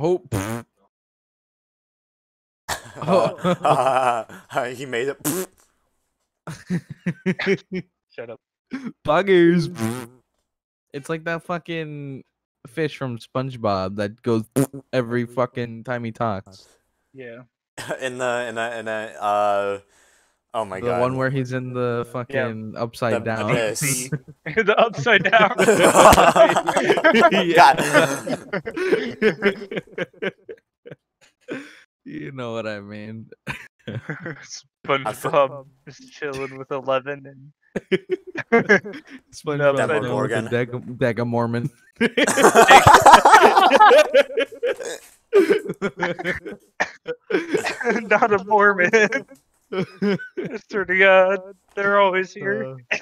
Oh. Uh, he made it. Shut up. Buggers. it's like that fucking fish from SpongeBob that goes every fucking time he talks. Yeah. in the in the in the uh oh my the god The one where he's in the fucking upside The down. abyss. The, the upside down. you know what I mean. SpongeBob just chilling with Eleven and SpongeBob Upside down down. with Dega, Dega Mormon. not a Mormon. Swear God, they're always here. Uh,